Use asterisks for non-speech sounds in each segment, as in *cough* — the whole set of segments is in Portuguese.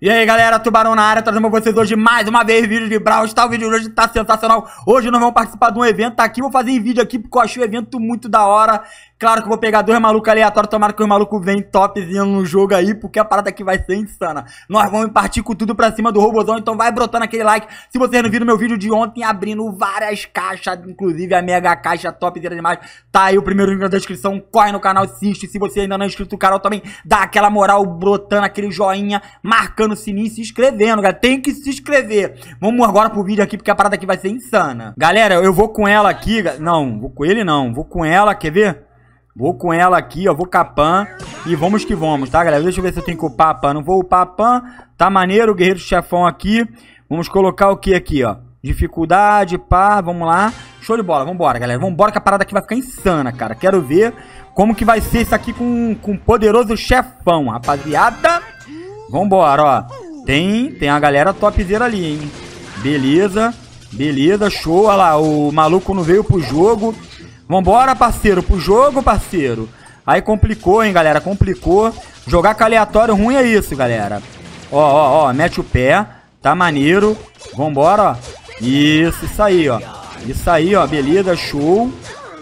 E aí galera, Tubarão na área, trazendo pra vocês hoje mais uma vez vídeo de Brawl Stars, o vídeo de hoje tá sensacional. Hoje nós vamos participar de um evento, tá aqui, vou fazer vídeo aqui porque eu achei o evento muito da hora Claro que eu vou pegar dois malucos aleatórios, tomara que os malucos venham topzinho no jogo aí, porque a parada aqui vai ser insana. Nós vamos partir com tudo pra cima do robôzão, então vai brotando aquele like. Se vocês não viram meu vídeo de ontem, abrindo várias caixas, inclusive a mega caixa topzera demais, tá aí o primeiro link na descrição, corre no canal, assiste. Se você ainda não é inscrito no canal também, dá aquela moral, brotando aquele joinha, marcando o sininho e se inscrevendo, galera. Tem que se inscrever. Vamos agora pro vídeo aqui, porque a parada aqui vai ser insana. Galera, eu vou com ela aqui, não, vou com ele não, vou com ela, quer ver? Vou com ela aqui, ó. Vou com a. E vamos que vamos, tá, galera? Deixa eu ver se eu tenho que upar a Pan. Não vou upar a Pan. Tá maneiro, guerreiro chefão aqui. Vamos colocar o que aqui, ó? Dificuldade, pá. Vamos lá. Show de bola. Vambora, galera. Vambora que a parada aqui vai ficar insana, cara. Quero ver como que vai ser isso aqui com, com o poderoso chefão, rapaziada. Vambora, ó. Tem, tem a galera topzera ali, hein? Beleza. Beleza, show. Olha lá, o maluco não veio pro jogo. Vambora, parceiro, pro jogo, parceiro. Aí complicou, hein, galera, complicou. Jogar com aleatório ruim é isso, galera. Ó, ó, ó, mete o pé. Tá maneiro. Vambora, ó. Isso, isso aí, ó. Isso aí, ó, beleza, show.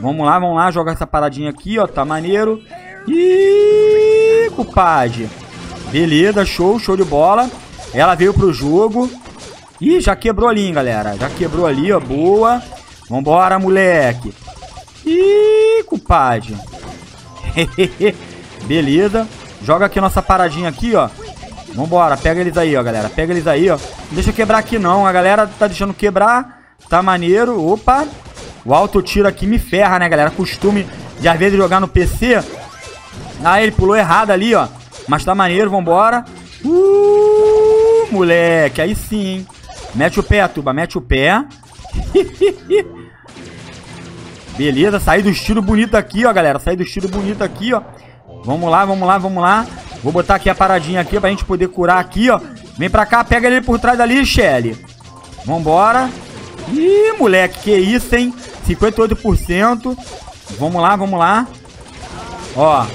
Vamos lá, vamos lá, jogar essa paradinha aqui, ó, tá maneiro. Ih, cupade. Beleza, show, show de bola. Ela veio pro jogo. Ih, já quebrou ali, hein, galera. Já quebrou ali, ó, boa. Vambora, moleque. Compadre. *laughs* Beleza. Joga aqui nossa paradinha aqui, ó. Vambora, pega eles aí, ó, galera. Pega eles aí, ó. Não deixa quebrar aqui, não. A galera tá deixando quebrar. Tá maneiro. Opa. O alto tiro aqui me ferra, né, galera? Costume de, às vezes, jogar no PC. Ah, ele pulou errado ali, ó. Mas tá maneiro, vambora. Uh, moleque. Aí sim, hein. Mete o pé, Tuba. Mete o pé. *laughs* Beleza, saí do estilo bonito aqui, ó, galera. Saí do estilo bonito aqui, ó. Vamos lá, vamos lá, vamos lá. Vou botar aqui a paradinha aqui pra gente poder curar aqui, ó. Vem pra cá, pega ele por trás dali, Shelly. Vambora. Ih, moleque, que isso, hein? 58%. Vamos lá, vamos lá. Ó.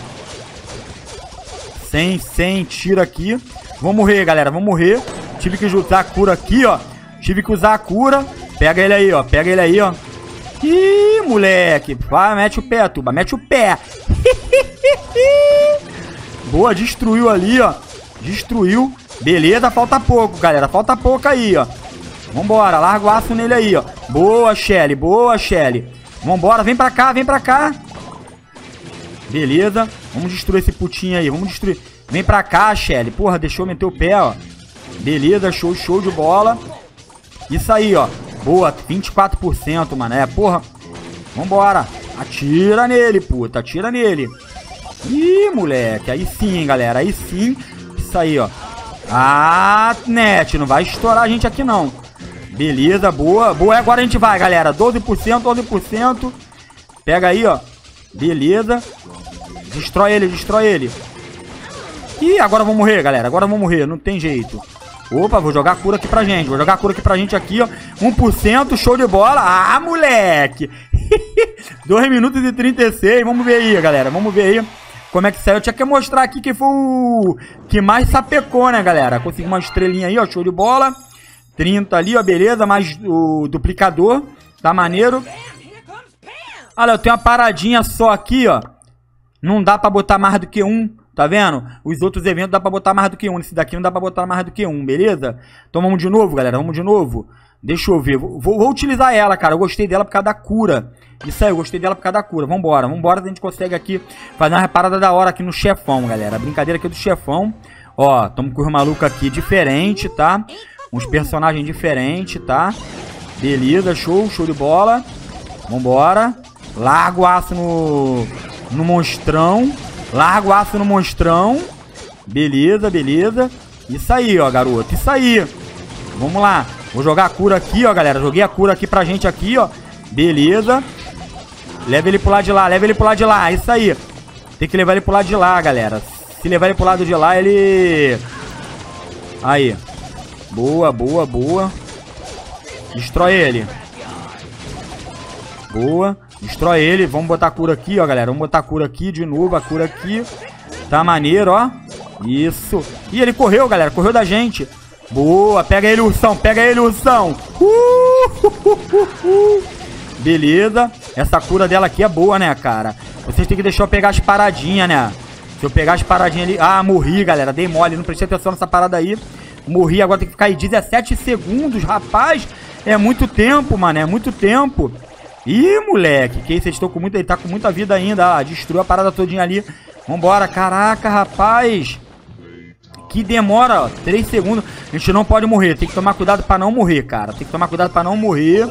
Sem, sem tiro aqui. Vamos morrer, galera, vamos morrer. Tive que usar a cura aqui, ó. Tive que usar a cura. Pega ele aí, ó. Pega ele aí, ó. Ih, moleque. Vai, mete o pé, Tuba. Mete o pé. *laughs* Boa, destruiu ali, ó. Destruiu. Beleza, falta pouco, galera. Falta pouco aí, ó. Vambora, larga o aço nele aí, ó. Boa, Shelly. Boa, Shelly. Vambora, vem pra cá, vem pra cá. Beleza. Vamos destruir esse putinho aí. Vamos destruir. Vem pra cá, Shelly. Porra, deixou meter o pé, ó. Beleza, show, show de bola. Isso aí, ó. Boa, 24%, mané. Porra. Vambora. Atira nele, puta. Atira nele. Ih, moleque. Aí sim, galera. Aí sim. Isso aí, ó. Ah, net. Não vai estourar a gente aqui, não. Beleza, boa. Boa. Agora a gente vai, galera. 12%, 12%. Pega aí, ó. Beleza. Destrói ele, destrói ele. Ih, agora vou morrer, galera. Agora vou morrer. Não tem jeito. Opa, vou jogar cura aqui pra gente. Vou jogar cura aqui pra gente aqui, ó. 1%, show de bola. Ah, moleque. *laughs* 2 minutos e 36. Vamos ver aí, galera. Vamos ver aí como é que saiu. Eu tinha que mostrar aqui quem foi o que mais sapecou, né, galera? Consegui uma estrelinha aí, ó. Show de bola. 30 ali, ó. Beleza. Mais o duplicador. Tá maneiro. Olha, eu tenho uma paradinha só aqui, ó. Não dá pra botar mais do que um Tá vendo? Os outros eventos dá pra botar mais do que um. Esse daqui não dá pra botar mais do que um, beleza? Então vamos de novo, galera. Vamos de novo. Deixa eu ver. Vou, vou utilizar ela, cara. Eu gostei dela por causa da cura. Isso aí, eu gostei dela por causa da cura. Vambora. Vambora, a gente consegue aqui fazer uma reparada da hora aqui no chefão, galera. A brincadeira aqui do chefão. Ó, tamo com os malucos aqui diferente, tá? Uns personagens diferentes, tá? Beleza, show, show de bola. Vambora. Largo aço no, no monstrão. Larga o aço no monstrão. Beleza, beleza. Isso aí, ó, garoto. Isso aí. Vamos lá. Vou jogar a cura aqui, ó, galera. Joguei a cura aqui pra gente aqui, ó. Beleza. Leva ele pro lado de lá, leva ele pro lado de lá. Isso aí. Tem que levar ele pro lado de lá, galera. Se levar ele pro lado de lá, ele... Aí. Boa, boa, boa. Destrói ele. Boa. Destrói ele. Vamos botar a cura aqui, ó, galera. Vamos botar a cura aqui de novo. A cura aqui. Tá maneiro, ó. Isso. E ele correu, galera. Correu da gente. Boa. Pega ele, ursão. Pega ele, ursão. Uh! *laughs* Beleza. Essa cura dela aqui é boa, né, cara? Vocês têm que deixar eu pegar as paradinhas, né? Se eu pegar as paradinhas ali... Ah, morri, galera. Dei mole. Não prestei atenção nessa parada aí. Morri. Agora tem que ficar aí 17 segundos. Rapaz, é muito tempo, mano. É muito tempo. Ih, moleque. Que isso? Estão com muita... Ele tá com muita vida ainda. Ah, destruiu a parada todinha ali. Vambora. Caraca, rapaz. Que demora, ó. 3 segundos. A gente não pode morrer. Tem que tomar cuidado pra não morrer, cara. Tem que tomar cuidado pra não morrer.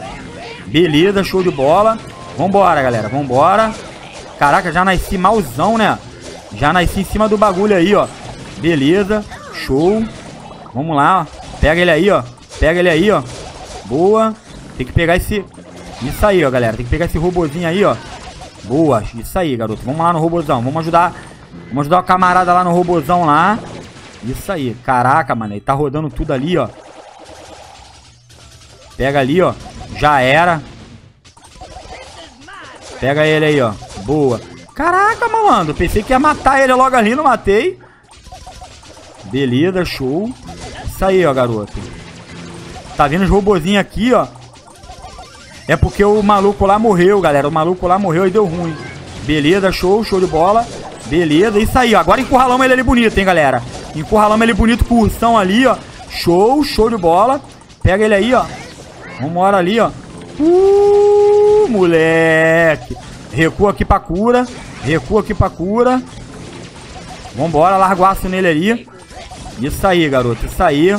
Beleza, show de bola. Vambora, galera. Vambora. Caraca, já nasci malzão, né? Já nasci em cima do bagulho aí, ó. Beleza. Show. Vamos lá, ó. Pega ele aí, ó. Pega ele aí, ó. Boa. Tem que pegar esse... Isso aí, ó, galera. Tem que pegar esse robozinho aí, ó. Boa. Isso aí, garoto. Vamos lá no robozão. Vamos ajudar... Vamos ajudar o camarada lá no robozão lá. Isso aí. Caraca, mano. Ele tá rodando tudo ali, ó. Pega ali, ó. Já era. Pega ele aí, ó. Boa. Caraca, malandro. Pensei que ia matar ele logo ali, não matei. Beleza, show. Isso aí, ó, garoto. Tá vendo os robozinhos aqui, ó. É porque o maluco lá morreu, galera. O maluco lá morreu e deu ruim. Beleza, show, show de bola. Beleza, isso aí, ó. Agora encurralamos ele ali bonito, hein, galera. Encurralamos ele bonito com o ursão ali, ó. Show, show de bola. Pega ele aí, ó. Vambora ali, ó. Uh, moleque. Recua aqui pra cura. Recua aqui pra cura. Vambora, larga o aço nele ali. Isso aí, garoto. Isso aí.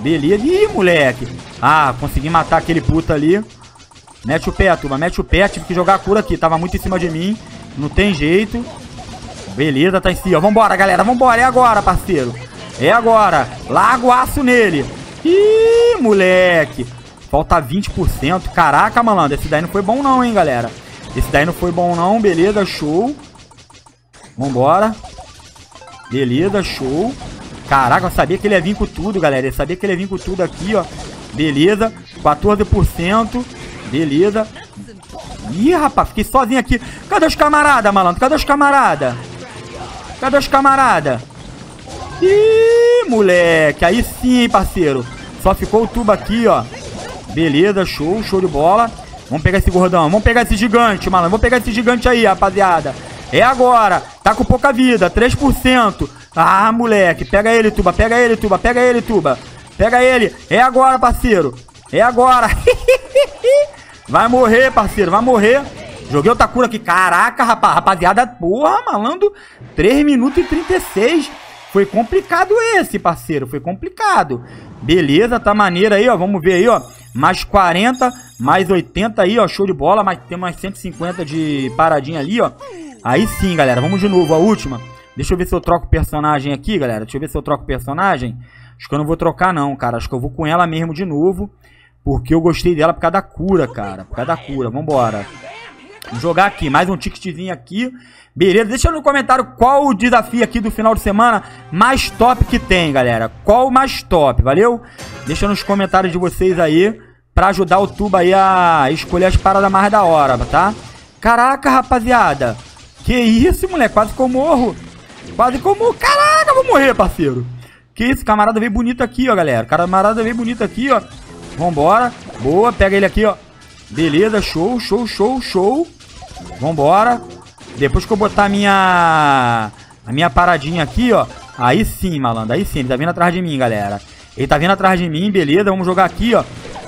Beleza. Ih, moleque. Ah, consegui matar aquele puta ali. Mete o pé, turma. Mete o pé. Tive que jogar a cura aqui. Tava muito em cima de mim. Não tem jeito. Beleza, tá em cima. Vambora, galera. Vambora. É agora, parceiro. É agora. Larga o aço nele. Ih, moleque. Falta 20%. Caraca, malandro. Esse daí não foi bom não, hein, galera. Esse daí não foi bom não. Beleza, show. Vambora. Beleza, show. Caraca, eu sabia que ele ia vir com tudo, galera. Eu sabia que ele ia vir com tudo aqui, ó. Beleza. 14%. Beleza. Ih, rapaz, fiquei sozinho aqui. Cadê os camarada, malandro? Cadê os camarada? Cadê os camarada? Ih, moleque. Aí sim, hein, parceiro. Só ficou o tubo aqui, ó. Beleza, show, show de bola. Vamos pegar esse gordão. Vamos pegar esse gigante, mano. Vamos pegar esse gigante aí, rapaziada. É agora. Tá com pouca vida. 3%. Ah, moleque. Pega ele, Tuba. Pega ele, Tuba. Pega ele, Tuba. Pega ele. É agora, parceiro. É agora. *laughs* vai morrer, parceiro. Vai morrer. Joguei o Takura aqui. Caraca, rapaz, rapaziada. Porra, malandro. 3 minutos e 36. Foi complicado esse, parceiro. Foi complicado. Beleza, tá maneiro aí, ó. Vamos ver aí, ó. Mais 40, mais 80 aí, ó. Show de bola. Mas tem mais 150 de paradinha ali, ó. Aí sim, galera. Vamos de novo, a última. Deixa eu ver se eu troco personagem aqui, galera. Deixa eu ver se eu troco personagem. Acho que eu não vou trocar, não, cara. Acho que eu vou com ela mesmo de novo. Porque eu gostei dela por causa da cura, cara. Por causa da cura. Vambora. Vamos jogar aqui. Mais um ticketzinho aqui. Beleza? Deixa no comentário qual o desafio aqui do final de semana mais top que tem, galera. Qual o mais top, valeu? Deixa nos comentários de vocês aí pra ajudar o Tuba aí a escolher as paradas mais da hora, tá? Caraca, rapaziada. Que isso, moleque? Quase que eu morro. Quase que eu morro. Caraca, vou morrer, parceiro. Que isso, camarada veio bonito aqui, ó, galera. Camarada veio bonito aqui, ó. Vambora. Boa, pega ele aqui, ó. Beleza, show, show, show, show. Vambora. Depois que eu botar a minha... A minha paradinha aqui, ó. Aí sim, malandro. Aí sim. Ele tá vindo atrás de mim, galera. Ele tá vindo atrás de mim, beleza. Vamos jogar aqui, ó.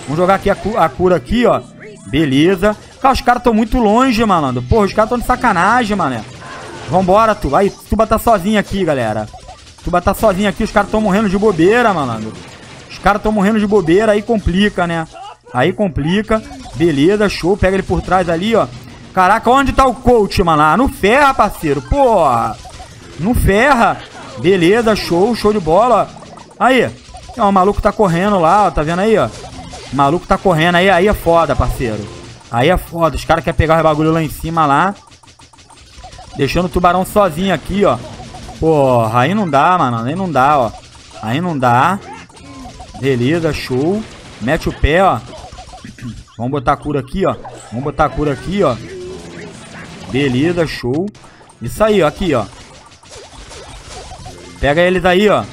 Vamos jogar aqui a, cu a cura aqui, ó. Beleza. Cara, os caras estão muito longe, malandro. Porra, os caras estão de sacanagem, mané. Vambora, tu. Aí, Tuba tá sozinho aqui, galera. Tuba tá sozinho aqui. Os caras estão morrendo de bobeira, malandro. Os caras estão morrendo de bobeira. Aí complica, né? Aí complica. Beleza, show. Pega ele por trás ali, ó. Caraca, onde tá o coach, mano? Ah, no ferra, parceiro. Porra. No ferra. Beleza, show, show de bola. Aí. Ó, o maluco tá correndo lá, ó. Tá vendo aí, ó? O maluco tá correndo aí. Aí é foda, parceiro. Aí é foda. Os caras querem pegar o bagulho lá em cima lá. Deixando o tubarão sozinho aqui, ó. Porra, aí não dá, mano. Aí não dá, ó. Aí não dá. Beleza, show. Mete o pé, ó. Vamos botar a cura aqui, ó. Vamos botar a cura aqui, ó. Beleza, show. Isso aí, ó, aqui, ó. Pega eles aí, ó.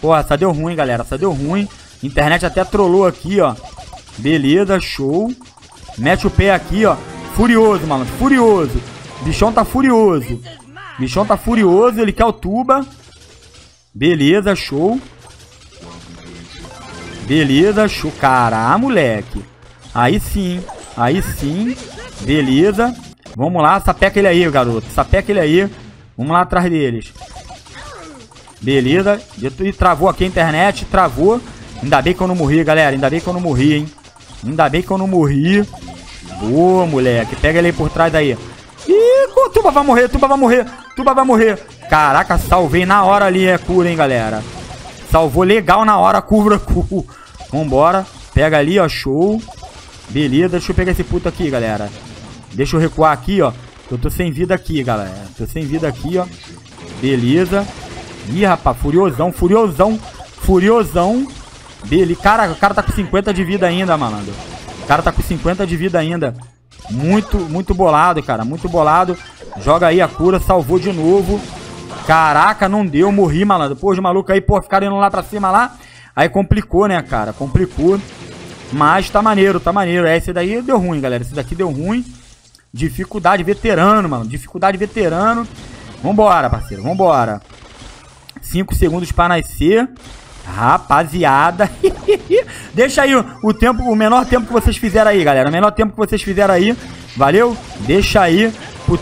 Porra, essa deu ruim, galera. Essa deu ruim. Internet até trollou aqui, ó. Beleza, show. Mete o pé aqui, ó. Furioso, mano. Furioso. Bichão tá furioso. Bichão tá furioso. Ele quer o tuba. Beleza, show. Beleza, show. Cará, moleque. Aí sim. Aí sim. Beleza. Vamos lá. Sapeca ele aí, garoto. Sapeca ele aí. Vamos lá atrás deles. Beleza. E travou aqui a internet. Travou. Ainda bem que eu não morri, galera. Ainda bem que eu não morri, hein. Ainda bem que eu não morri. Boa, moleque. Pega ele aí por trás daí. Ih, Tuba vai morrer, Tuba vai morrer. Tuba vai morrer. Caraca, salvei na hora ali, é cura, hein, galera. Salvou legal na hora, *laughs* curva, cu. Vambora. Pega ali, ó, show. Beleza, deixa eu pegar esse puto aqui, galera. Deixa eu recuar aqui, ó. Eu tô sem vida aqui, galera. Tô sem vida aqui, ó. Beleza. Ih, rapaz, furiosão, furiosão, furiosão. Beleza. Cara, o cara tá com 50 de vida ainda, malandro. O cara tá com 50 de vida ainda. Muito, muito bolado, cara. Muito bolado. Joga aí a cura, salvou de novo. Caraca, não deu, morri, malandro. Pô, os malucos aí, pô, ficaram indo lá pra cima lá. Aí complicou, né, cara? Complicou. Mas tá maneiro, tá maneiro. É, esse daí deu ruim, galera. Esse daqui deu ruim. Dificuldade veterano, mano. Dificuldade veterano. Vambora, parceiro. Vambora. 5 segundos pra nascer. Rapaziada. *laughs* Deixa aí o tempo, o menor tempo que vocês fizeram aí, galera. O menor tempo que vocês fizeram aí. Valeu? Deixa aí.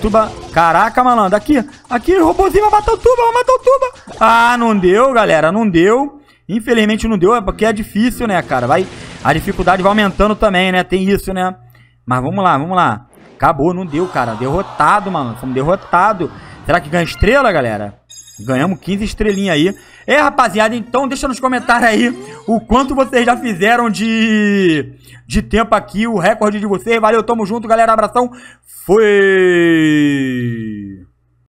Tuba... Caraca, malandro. Aqui. Aqui, o robôzinho vai matar o Tuba. Vai matar o Tuba. Ah, não deu, galera. Não deu. Infelizmente não deu. É porque é difícil, né, cara? Vai... A dificuldade vai aumentando também, né? Tem isso, né? Mas vamos lá, vamos lá. Acabou, não deu, cara. Derrotado, mano. Fomos derrotados. Será que ganha estrela, galera? Ganhamos 15 estrelinhas aí. É, rapaziada, então deixa nos comentários aí o quanto vocês já fizeram de, de tempo aqui, o recorde de vocês. Valeu, tamo junto, galera. Abração. Fui!